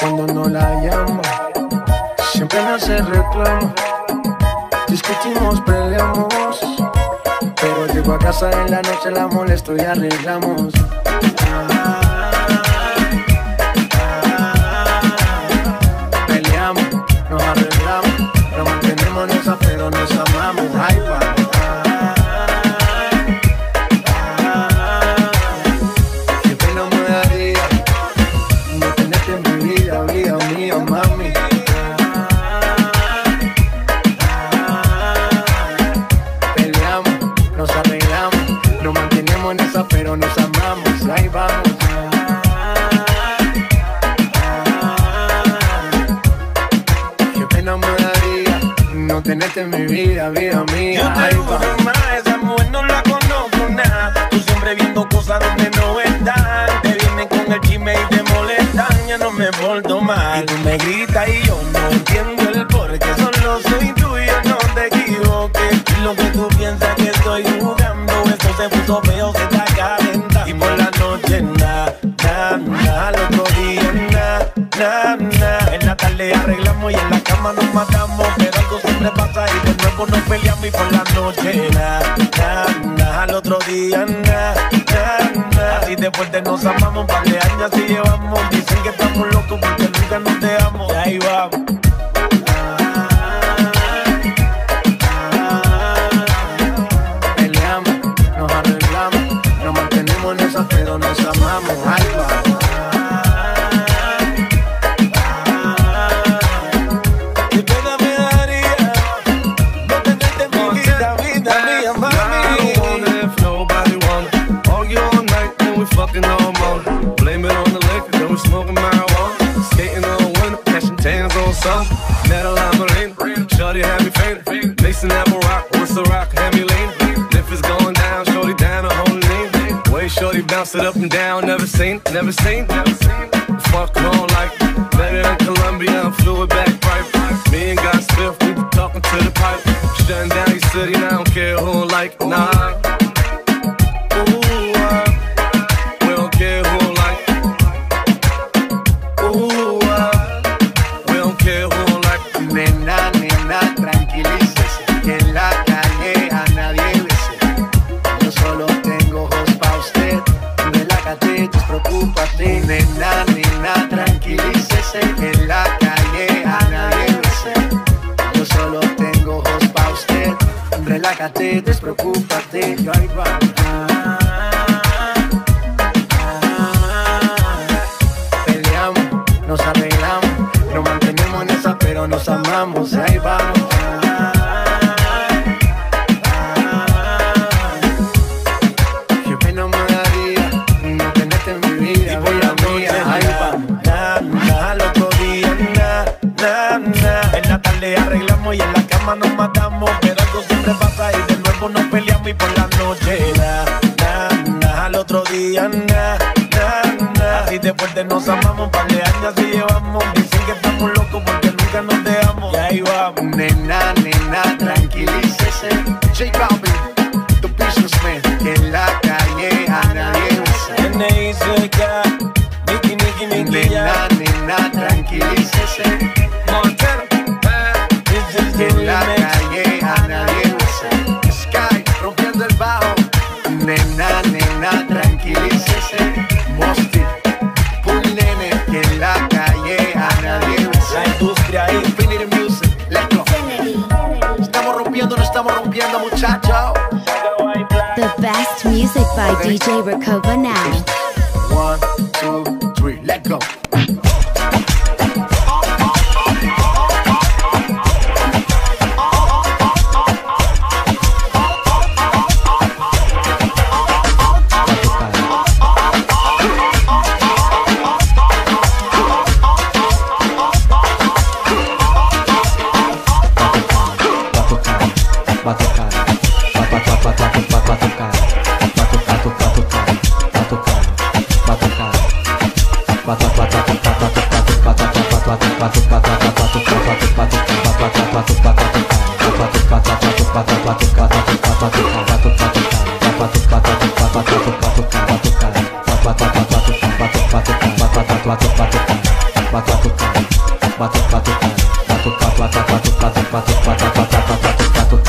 Cuando no la llamo, siempre me hace reclamo. Discutimos, peleamos. Pero llego a casa en la noche, la molesto y arreglamos. Peleamos, Ay, pa. Qué pena me en mi vida, vida mía, mami. Peleamos, nos arreglamos, nos mantenemos en esa, pero nos amamos. Ahí vamos. Tenerte en mi vida, vida mía. Yo te juro más, esa mujer no la conozco nada. Tú siempre viendo cosas donde no están. Te vienen con el chisme y te molestan. Ya no me porto mal. Y tú me gritas y yo no entiendo el por nada, nada. Al otro día nada, nada, nada. Así de nos amamos, un par de años así llevamos. Dicen que estamos locos porque nunca nos dejamos. Rock, what's the rock, had me lean. If it's going down, shorty down, a whole lean. Way shorty bounce it up and down, never seen, never seen, never seen. Fuck on like better than Columbia, I'm relájate, despreocúpate. Yo ahí va. Peleamos, nos arreglamos, nos mantenemos en esa, pero nos amamos. Ahí vamos. Día nada, nada, nada. Así de fuerte nos amamos, par de años así llevamos. Dicen que estamos locos porque nunca nos dejamos. Y ahí vamos. Nena, nena, tranquilícese. J Balvin, the businessman. En la calle a nadie bese. Infinity Music, let's go. Estamos rompiendo, no estamos rompiendo, muchachos. The best music by DJ Recoba now. One, pra tocar, pra tocar, pra tocar, pra tocar, pra tocar, pra tocar, pra tocar, pra tocar, pra tocar, pra tocar, pra tocar, pra tocar, pra tocar, pra tocar, pra tocar, pra tocar, pra tocar, pra tocar, pra tocar, Batu batu batu batu batu batu batu batu batu batu batu batu